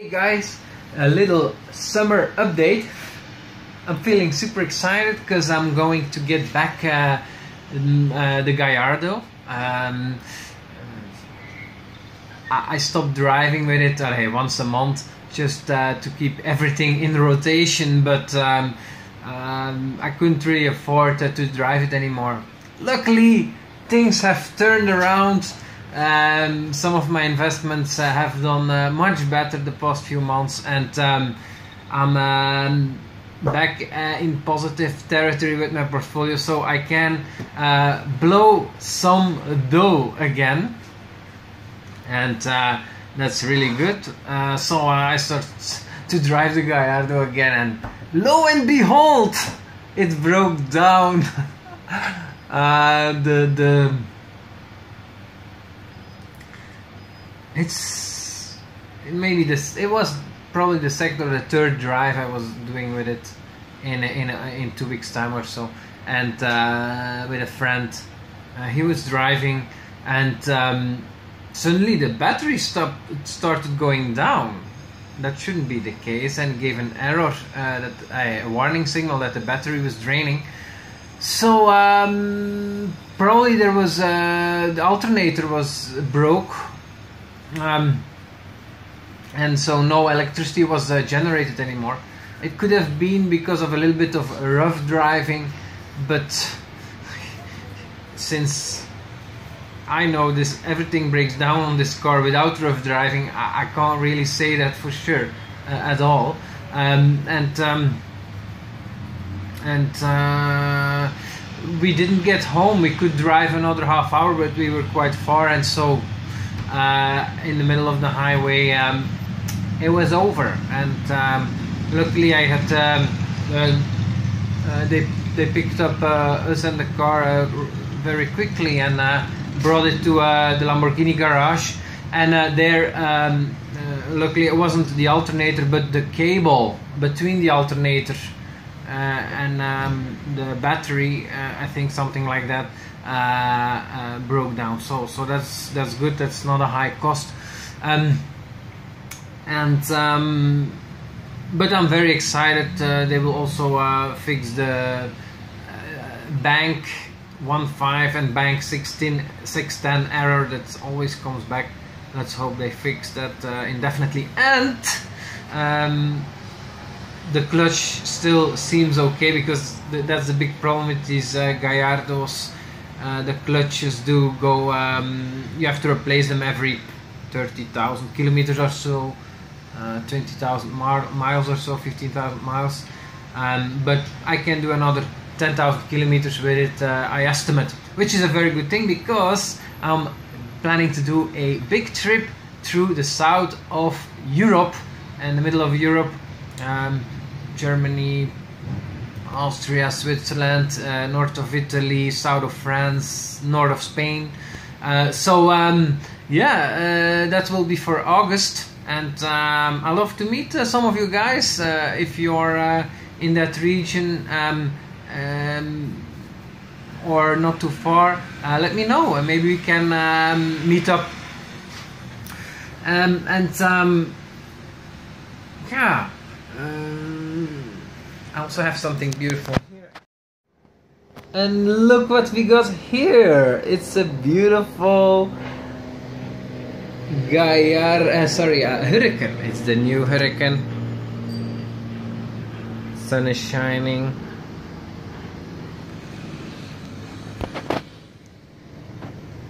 Hey guys, a little summer update. I'm feeling super excited because I'm going to get back uh, mm, uh, the Gallardo. Um, I, stopped driving with it uh, once a month just uh, to keep everything in rotation, but um, um, I couldn't really afford to drive it anymore. Luckily, things have turned around. Um, some of my investments uh, have done uh, much better the past few months, and um, I'm um, back uh, in positive territory with my portfolio, so I can uh, blow some dough again, and uh, that's really good. Uh, so I started to drive the Gallardo again, and lo and behold, it broke down. the the it's maybe this it was probably the second or the third drive I was doing with it in in in two weeks time or so. And uh, with a friend uh, he was driving and um, suddenly the battery stopped started going down. That shouldn't be the case and gave an error uh, that a warning signal that the battery was draining. So um, probably there was uh, the alternator was broke um, and so no electricity was uh, generated anymore. It could have been because of a little bit of rough driving, but since I know this, everything breaks down on this car without rough driving. I, I can't really say that for sure uh, at all. Um, and um, and uh, we didn't get home. We could drive another half hour, but we were quite far, and so uh, in the middle of the highway, um, it was over. And um, luckily, I had um, uh, uh, they they picked up uh, us and the car uh, very quickly and uh, brought it to the Lamborghini garage. And there, um, luckily, it wasn't the alternator, but the cable between the alternator. and um, the battery, I think something like that, uh, uh, broke down. So so that's that's good. That's not a high cost. Um, and um, but I'm very excited. Uh, they will also fix the bank 1.5 and bank 16 610 error that always comes back let's hope they fix that uh, indefinitely and um, the clutch still seems okay because th that's the big problem with these uh, Gallardos uh, the clutches do go um, you have to replace them every 30,000 kilometers or so uh, 20,000 miles or so 15,000 miles. Um, but I can do another 10,000 kilometers with it uh, I estimate which is a very good thing because I'm planning to do a big trip through the south of Europe and the middle of Europe um, Germany Austria, Switzerland, uh, north of Italy, south of France, north of Spain. Uh, so um, yeah, uh, that will be for August, and um, I love to meet uh, some of you guys uh, if you're uh, in that region um, um, or not too far. let me know, and maybe we can um, meet up. Um, and yeah. I also have something beautiful here. And look what we got here! It's a beautiful Gaiar, uh, sorry, uh, Huracan. It's the new Huracan. Sun is shining.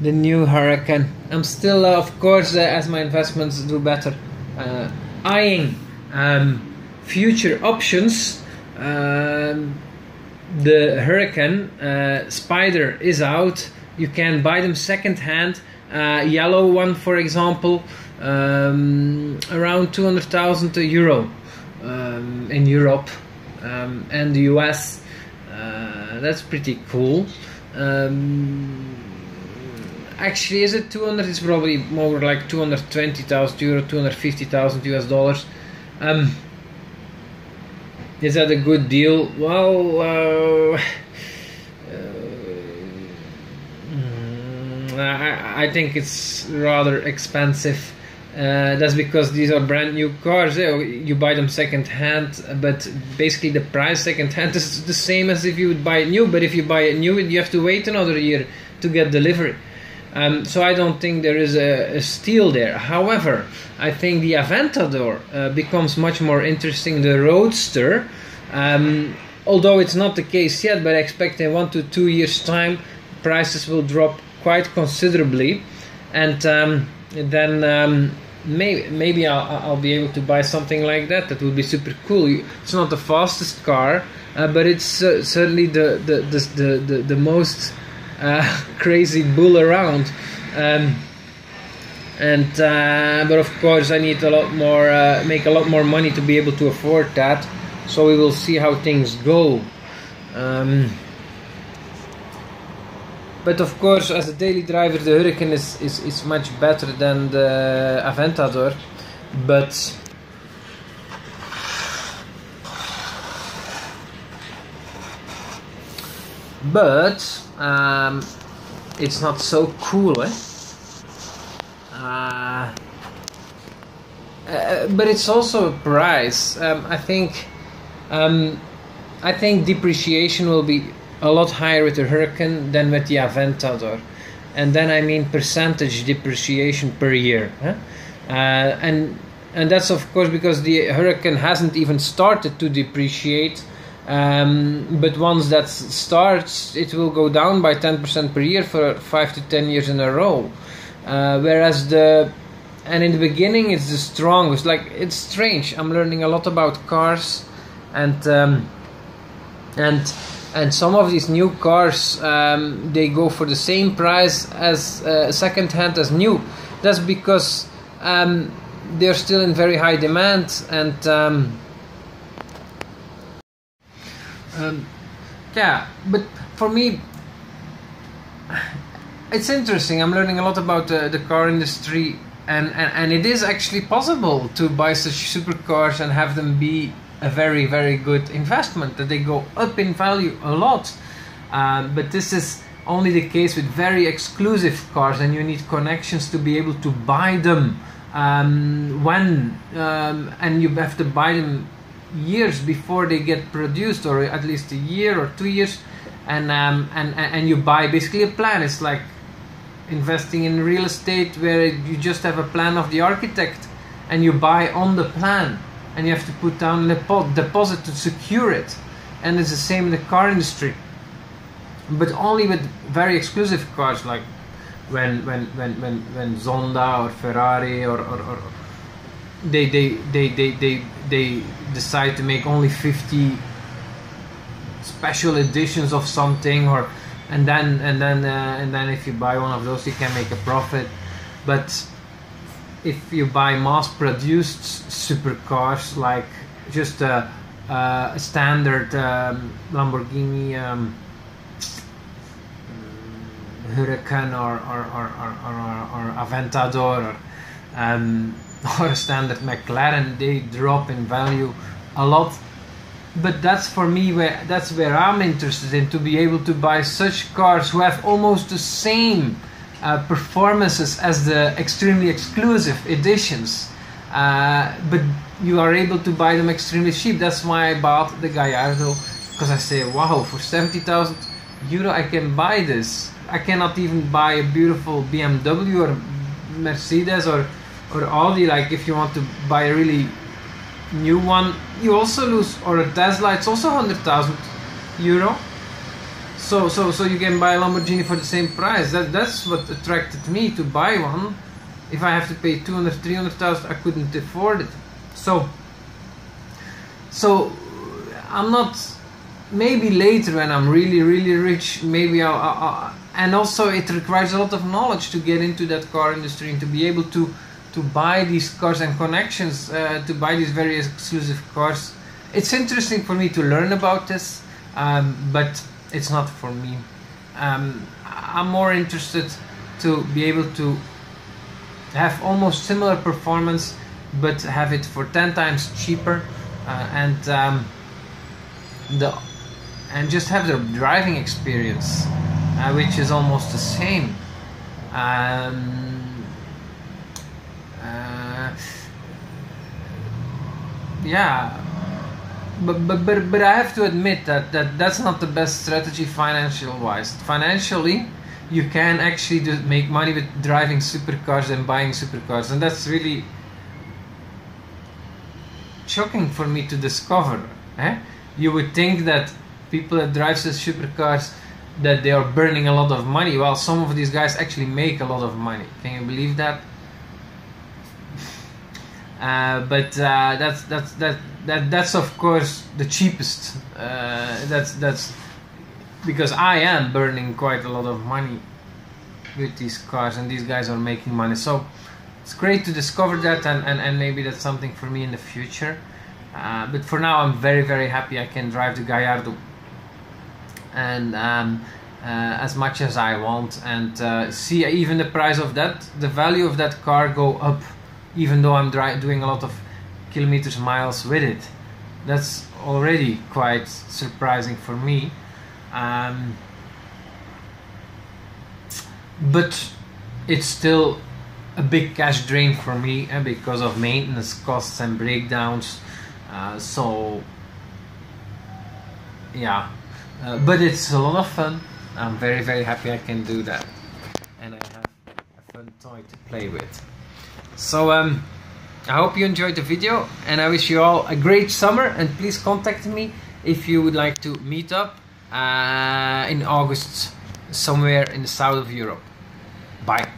The new Huracan. I'm still, uh, of course, uh, as my investments do better, uh, eyeing um, future options um, the Huracan uh, Spider is out. You can buy them second hand. Uh, yellow one, for example, um, around 200,000 euro um, in Europe um, and the US. Uh, that's pretty cool. Um, actually, is it 200? It's probably more like 220,000 euro, 250,000 US dollars. Is that a good deal? Well, uh, uh, I, I, think it's rather expensive. Uh, that's because these are brand new cars. You buy them second hand, but basically the price second hand is the same as if you would buy it new. But if you buy it new, you have to wait another year to get delivery. Um, so I don't think there is a, a, steal there. However, I think the Aventador uh, becomes much more interesting. The Roadster, um, although it's not the case yet, but I expect in one to two years' time, prices will drop quite considerably, and um, then um, maybe maybe I'll, I'll be able to buy something like that. That would be super cool. It's not the fastest car, uh, but it's uh, certainly the the the the, the, the most crazy bull around. Um, and uh, but of course I need a lot more, uh, make a lot more money to be able to afford that. So we will see how things go. Um, but of course, as a daily driver, the Huracan is, is, is much better than the Aventador. But but um, it's not so cool, eh? Uh, uh, but it's also a price. Um, I think, um, I think depreciation will be a lot higher with the Huracan than with the Aventador, and then I mean percentage depreciation per year. Huh? Uh, and and that's of course because the Huracan hasn't even started to depreciate. Um, but once that starts, it will go down by 10% per year for five to 10 years in a row. Uh, whereas the and in the beginning it's the strongest. Like it's strange. I'm learning a lot about cars, and um, and and some of these new cars um, they go for the same price as uh, second hand as new. That's because um, they're still in very high demand and. Um, yeah, but for me, it's interesting. I'm learning a lot about the, the car industry, and, and, and it is actually possible to buy such supercars and have them be a very, very good investment, that they go up in value a lot. Uh, but this is only the case with very exclusive cars, and you need connections to be able to buy them um, when, um, and you have to buy them years before they get produced, or at least a year or two years, and um, and and you buy basically a plan. It's like investing in real estate where you just have a plan of the architect, and you buy on the plan, and you have to put down a deposit to secure it. And it's the same in the car industry, but only with very exclusive cars like when when when when when Zonda or Ferrari or, or, or they, they they they they they decide to make only 50 special editions of something or and then and then uh, and then if you buy one of those you can make a profit. But if you buy mass produced supercars like just a, a standard um, Lamborghini um, Huracan or or, or, or, or, or Aventador or, um, or a standard McLaren, they drop in value a lot. But that's for me where that's where I'm interested in to be able to buy such cars who have almost the same uh, performances as the extremely exclusive editions. Uh, but you are able to buy them extremely cheap. That's why I bought the Gallardo because I say, wow, for 70,000 euro I can buy this. I cannot even buy a beautiful BMW or Mercedes or or Audi, like if you want to buy a really new one, you also lose, or a Tesla, it's also 100,000 euro. So, so, so you can buy a Lamborghini for the same price. That, that's what attracted me to buy one. If I have to pay 200, 300,000, I couldn't afford it. So, so I'm not. Maybe later when I'm really, really rich, maybe I'll, I'll, I'll and also it requires a lot of knowledge to get into that car industry and to be able to to buy these cars and connections uh, to buy these very exclusive cars. It's interesting for me to learn about this, um, but it's not for me. Um, I'm more interested to be able to have almost similar performance, but have it for 10 times cheaper, uh, and um, the and just have the driving experience, uh, which is almost the same. Um, yeah but, but but but I have to admit that, that that's not the best strategy financial wise. Financially, you can actually make money with driving supercars and buying supercars, and that's really shocking for me to discover. Eh? You would think that people that drive such supercars that they are burning a lot of money. Well, some of these guys actually make a lot of money. Can you believe that? Uh, but uh, that's that's that that that's of course the cheapest. Uh, that's that's because I am burning quite a lot of money with these cars, and these guys are making money. So it's great to discover that, and, and, and maybe that's something for me in the future. Uh, but for now, I'm very very happy I can drive the Gallardo, and um, uh, as much as I want, and see even the price of that, the value of that car go up even though I'm doing a lot of kilometers miles with it. That's already quite surprising for me. Um, but it's still a big cash drain for me eh, because of maintenance costs and breakdowns. Uh, so yeah. Uh, but it's a lot of fun. I'm very very happy I can do that. And I have a fun toy to play with so um, I hope you enjoyed the video and I wish you all a great summer and please contact me if you would like to meet up uh, in August somewhere in the south of Europe. Bye.